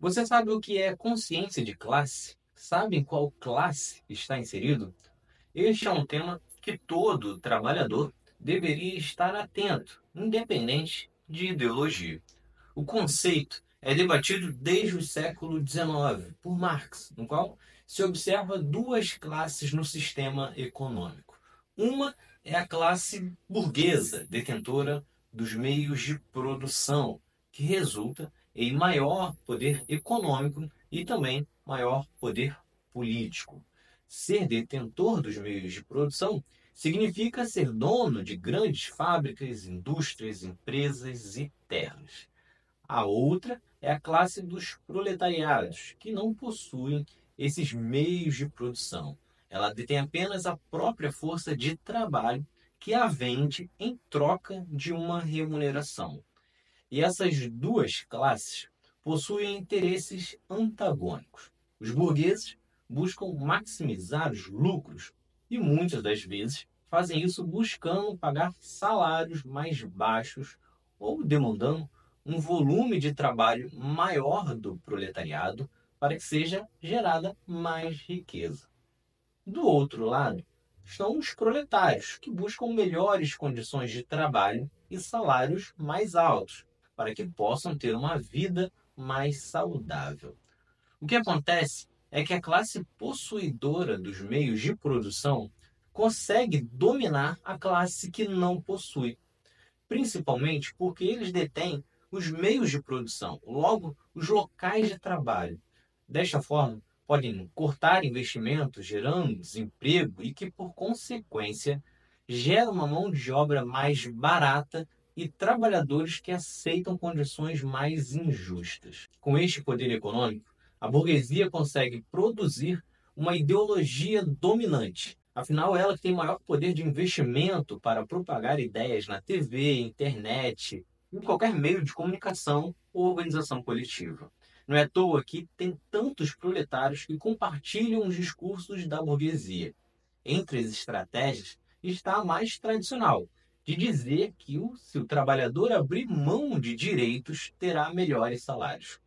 Você sabe o que é consciência de classe? Sabe em qual classe está inserido? Este é um tema que todo trabalhador deveria estar atento, independente de ideologia. O conceito é debatido desde o século XIX por Marx, no qual se observa duas classes no sistema econômico. Uma é a classe burguesa, detentora dos meios de produção, que resulta em maior poder econômico e também maior poder político. Ser detentor dos meios de produção significa ser dono de grandes fábricas, indústrias, empresas e terras. A outra é a classe dos proletariados, que não possuem esses meios de produção. Ela detém apenas a própria força de trabalho que a vende em troca de uma remuneração. E essas duas classes possuem interesses antagônicos. Os burgueses buscam maximizar os lucros e muitas das vezes fazem isso buscando pagar salários mais baixos ou demandando um volume de trabalho maior do proletariado para que seja gerada mais riqueza. Do outro lado, estão os proletários, que buscam melhores condições de trabalho e salários mais altos, para que possam ter uma vida mais saudável. O que acontece é que a classe possuidora dos meios de produção consegue dominar a classe que não possui, principalmente porque eles detêm os meios de produção, logo, os locais de trabalho. Desta forma, podem cortar investimentos, gerando desemprego e que, por consequência, gera uma mão de obra mais barata e trabalhadores que aceitam condições mais injustas. Com este poder econômico, a burguesia consegue produzir uma ideologia dominante. Afinal, ela que tem maior poder de investimento para propagar ideias na TV, internet, em qualquer meio de comunicação ou organização coletiva. Não é à toa que tem tantos proletários que compartilham os discursos da burguesia. Entre as estratégias está a mais tradicional, de dizer que o, se o trabalhador abrir mão de direitos, terá melhores salários.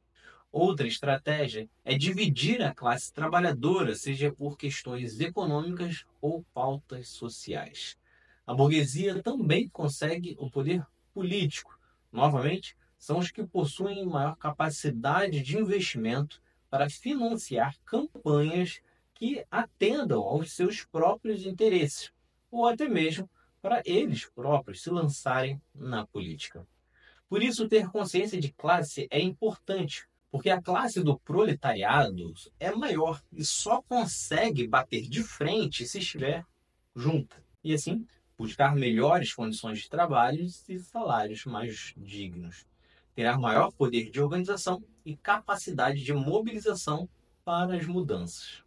Outra estratégia é dividir a classe trabalhadora, seja por questões econômicas ou pautas sociais. A burguesia também consegue o poder político, novamente, são os que possuem maior capacidade de investimento para financiar campanhas que atendam aos seus próprios interesses, ou até mesmo para eles próprios se lançarem na política. Por isso, ter consciência de classe é importante, porque a classe do proletariado é maior e só consegue bater de frente se estiver junta. E assim, buscar melhores condições de trabalho e salários mais dignos. Terá maior poder de organização e capacidade de mobilização para as mudanças.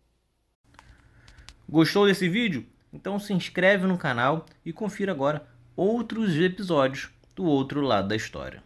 Gostou desse vídeo? Então se inscreve no canal e confira agora outros episódios do outro lado da história.